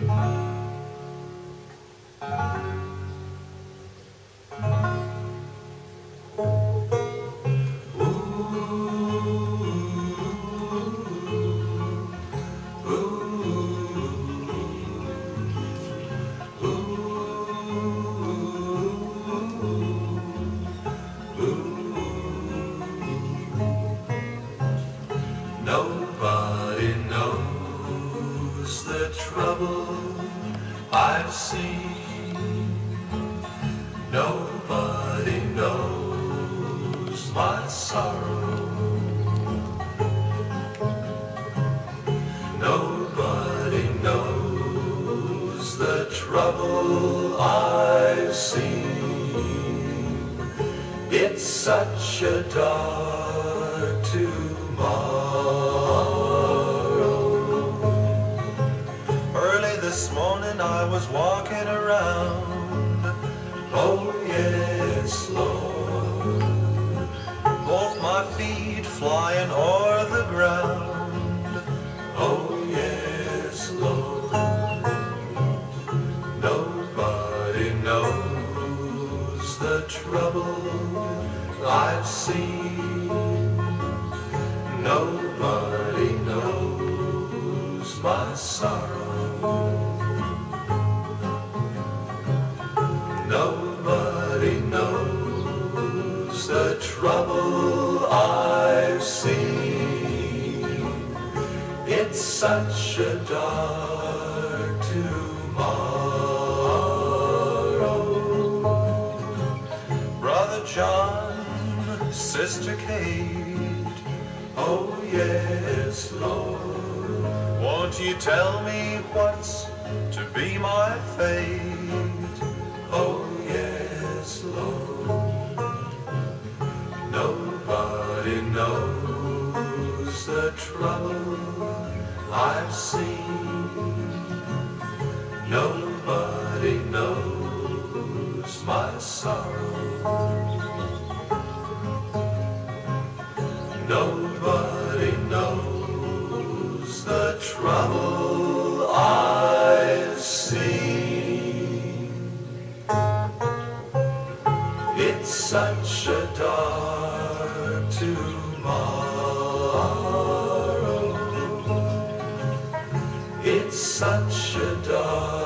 Nobody the trouble I've seen. Nobody knows my sorrow. Nobody knows the trouble I've seen. It's such a dark tomorrow. Feet flying o'er the ground. Oh yes, Lord. Nobody knows the trouble I've seen. Nobody knows my sorrow. Nobody knows the trouble I've seen. It's such a dark tomorrow. Brother John, Sister Kate, oh yes, Lord. Won't you tell me what's to be my fate? Trouble I've seen. Nobody knows my sorrow. Nobody knows the trouble I've seen. It's such a dark such a dark